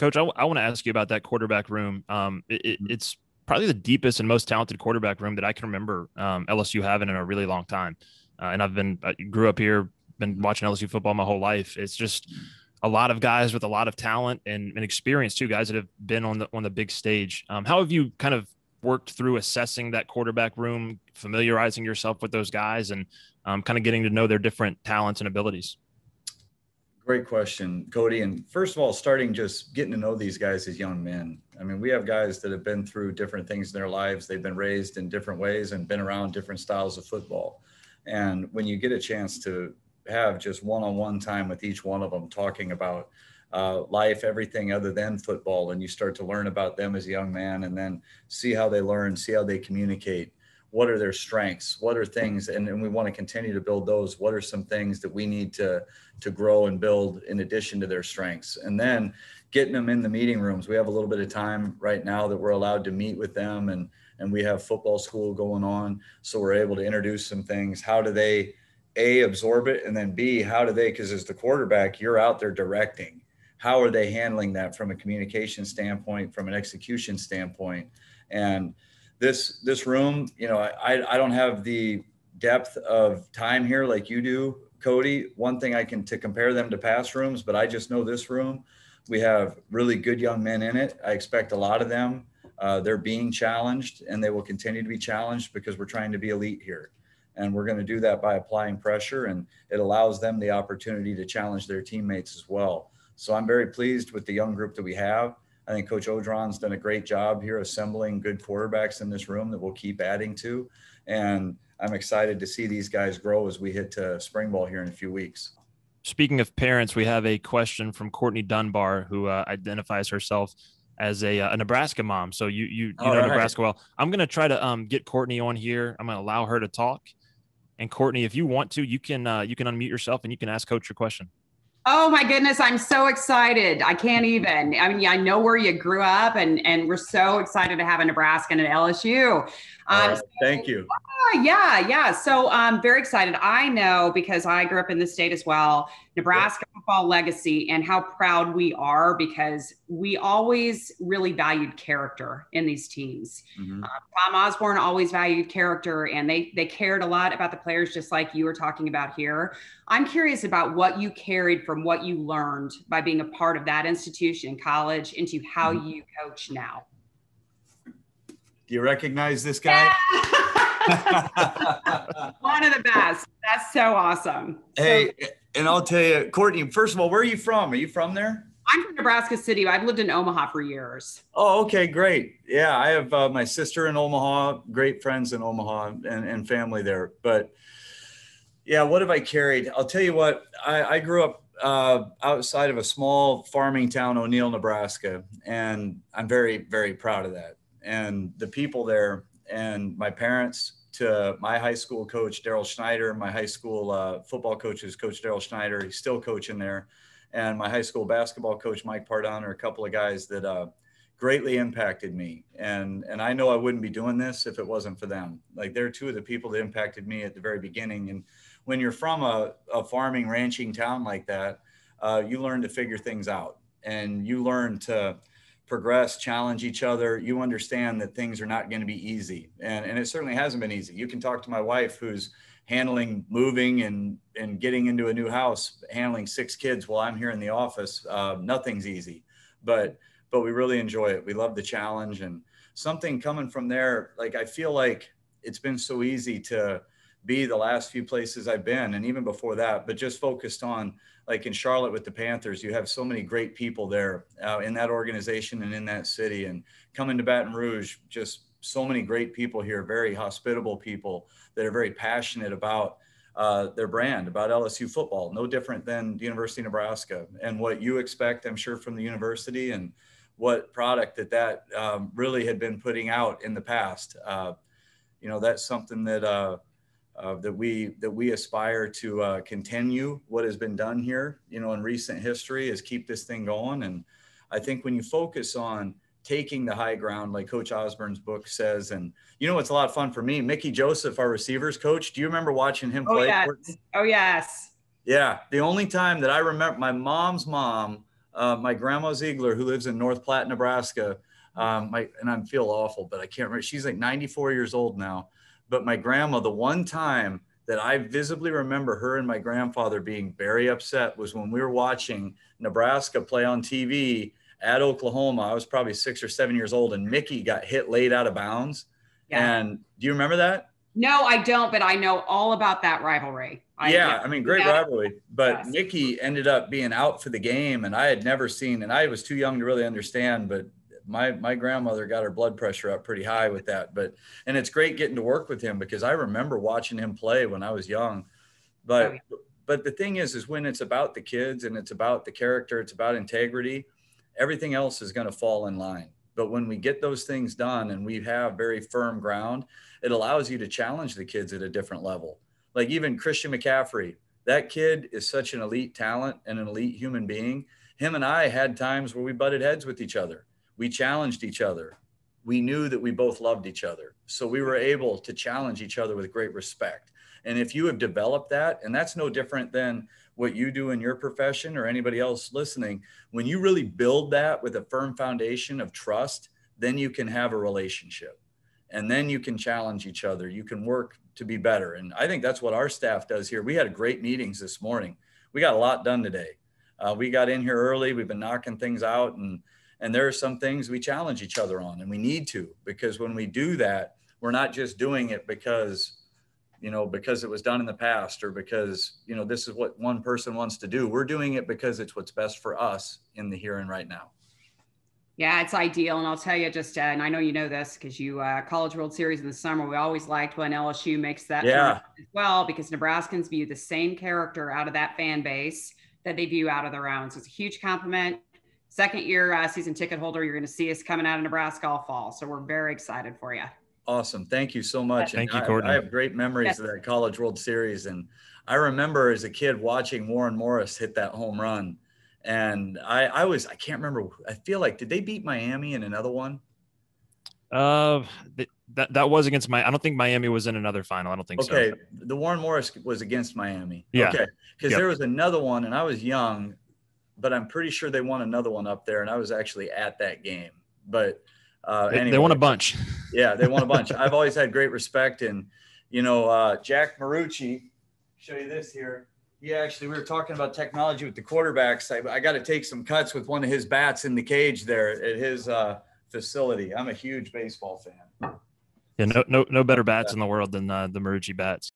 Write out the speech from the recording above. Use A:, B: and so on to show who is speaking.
A: Coach, I, w- I want to ask you about that quarterback room. Um, it, it,
B: Mm-hmm.
A: it's probably the deepest and most talented quarterback room that I can remember um, LSU having in a really long time. Uh, and I've been I grew up here, been watching LSU football my whole life. It's just a lot of guys with a lot of talent and, and experience too, guys that have been on the on the big stage. Um, how have you kind of worked through assessing that quarterback room, familiarizing yourself with those guys, and um, kind of getting to know their different talents and abilities?
B: Great question, Cody. And first of all, starting just getting to know these guys as young men. I mean, we have guys that have been through different things in their lives. They've been raised in different ways and been around different styles of football. And when you get a chance to have just one on one time with each one of them talking about uh, life, everything other than football, and you start to learn about them as a young man and then see how they learn, see how they communicate. What are their strengths? What are things, and, and we want to continue to build those. What are some things that we need to to grow and build in addition to their strengths? And then getting them in the meeting rooms. We have a little bit of time right now that we're allowed to meet with them, and and we have football school going on, so we're able to introduce some things. How do they a absorb it, and then b how do they? Because as the quarterback, you're out there directing how are they handling that from a communication standpoint from an execution standpoint and this this room you know i i don't have the depth of time here like you do cody. One thing i can to compare them to past rooms but i just know this room. We have really good young men in it. I expect a lot of them. Uh, they're being challenged and they will continue to be challenged because we're trying to be elite here. And we're going to do that by applying pressure and it allows them the opportunity to challenge their teammates as well. So I'm very pleased with the young group that we have. I think Coach Orgeron's done a great job here assembling good quarterbacks in this room that we'll keep adding to. And I'm excited to see these guys grow as we hit to spring ball here in a few weeks.
A: Speaking of parents, we have a question from Courtney Dunbar, who uh, identifies herself as a, uh, a, Nebraska mom. So you you, you know right. Nebraska well. I'm gonna try to um, get Courtney on here. I'm gonna allow her to talk. And Courtney, if you want to, you can uh, you can unmute yourself and you can ask Coach your question.
C: Oh my goodness, I'm so excited. I can't even. I mean, I know where you grew up and and we're so excited to have a Nebraska and an LSU.
B: Um, right, thank you.
C: Yeah, yeah, yeah. So I'm um, very excited. I know because I grew up in the state as well, Nebraska yeah. football legacy and how proud we are because we always really valued character in these teams. Mm-hmm. Uh, Tom Osborne always valued character and they they cared a lot about the players just like you were talking about here. I'm curious about what you carried from what you learned by being a part of that institution in college into how mm-hmm. you coach now.
B: Do you recognize this guy?
C: Yeah. One of the best. That's so awesome.
B: Hey, so- and I'll tell you, Courtney, first of all, where are you from? Are you from there?
C: I'm from Nebraska City. I've lived in Omaha for years.
B: Oh, okay, great. Yeah, I have uh, my sister in Omaha, great friends in Omaha and, and family there. But yeah, what have I carried? I'll tell you what, I, I grew up uh, outside of a small farming town, O'Neill, Nebraska, and I'm very, very proud of that and the people there and my parents to my high school coach daryl schneider my high school uh, football coach is coach daryl schneider he's still coaching there. And my high school basketball coach mike pardon are a couple of guys that uh, greatly impacted me. And and i know i wouldn't be doing this if it wasn't for them. Like they're two of the people that impacted me at the very beginning. And when you're from a, a farming ranching town like that uh, you learn to figure things out. And you learn to progress, challenge each other, you understand that things are not going to be easy. And, and it certainly hasn't been easy. You can talk to my wife who's handling moving and, and getting into a new house, handling six kids while I'm here in the office. Uh, nothing's easy, but, but we really enjoy it. We love the challenge and something coming from there. Like, I feel like it's been so easy to be the last few places I've been. And even before that, but just focused on like in Charlotte with the Panthers, you have so many great people there uh, in that organization and in that city. And coming to Baton Rouge, just so many great people here, very hospitable people that are very passionate about uh, their brand, about LSU football, no different than the University of Nebraska and what you expect, I'm sure, from the university and what product that that um, really had been putting out in the past. Uh, you know, that's something that uh, that we that we aspire to uh, continue what has been done here you know in recent history is keep this thing going and i think when you focus on taking the high ground like coach osborne's book says and you know it's a lot of fun for me mickey joseph our receivers coach do you remember watching him
C: oh,
B: play
C: yes. oh yes
B: yeah the only time that i remember my mom's mom Uh, my grandma Ziegler, who lives in North Platte, Nebraska, um, my and I feel awful, but I can't remember. She's like 94 years old now. But my grandma, the one time that I visibly remember her and my grandfather being very upset was when we were watching Nebraska play on TV at Oklahoma. I was probably six or seven years old, and Mickey got hit late out of bounds. Yeah. And do you remember that?
C: No, I don't, but I know all about that rivalry.
B: I, yeah, I mean, great yeah. rivalry. But yes. Mickey ended up being out for the game, and I had never seen, and I was too young to really understand, but my my grandmother got her blood pressure up pretty high with that. But and it's great getting to work with him because I remember watching him play when I was young. But oh, yeah. but the thing is, is when it's about the kids and it's about the character, it's about integrity, everything else is going to fall in line. But when we get those things done and we have very firm ground, it allows you to challenge the kids at a different level. Like even Christian McCaffrey, that kid is such an elite talent and an elite human being. Him and I had times where we butted heads with each other we challenged each other. We knew that we both loved each other. So we were able to challenge each other with great respect. And if you have developed that, and that's no different than what you do in your profession or anybody else listening, when you really build that with a firm foundation of trust, then you can have a relationship and then you can challenge each other. You can work to be better. And I think that's what our staff does here. We had great meetings this morning. We got a lot done today. Uh, we got in here early. We've been knocking things out and and there are some things we challenge each other on, and we need to because when we do that, we're not just doing it because you know because it was done in the past or because you know this is what one person wants to do. We're doing it because it's what's best for us in the here and right now.
C: Yeah it's ideal. And i'll tell you just uh, and i know you know this because you uh, college world series in the summer we always liked when lsu makes that
B: yeah.
C: as well because nebraskans view the same character out of that fan base that they view out of their own. So it's a huge compliment second year uh, season ticket holder. You're going to see us coming out of Nebraska all fall. So we're very excited for you.
B: Awesome. Thank you so much.
A: Thank
B: and
A: you, Courtney.
B: I, I, have great memories yes. of that College World Series. And I remember as a kid watching Warren Morris hit that home run. And I, I was, I can't remember. I feel like, did they beat Miami in another one?
A: Uh, that that was against my. I don't think Miami was in another final. I don't think
B: okay.
A: so.
B: Okay, the Warren Morris was against Miami.
A: Yeah.
B: Okay, because yep. there was another one, and I was young, but I'm pretty sure they won another one up there, and I was actually at that game. But uh,
A: they,
B: anyway,
A: they won a bunch.
B: Yeah, they won a bunch. I've always had great respect, and you know, uh, Jack Marucci. Show you this here. Yeah, actually, we were talking about technology with the quarterbacks. I, I got to take some cuts with one of his bats in the cage there at his uh, facility. I'm a huge baseball fan.
A: Yeah, no, no, no better bats in the world than uh, the Marucci bats.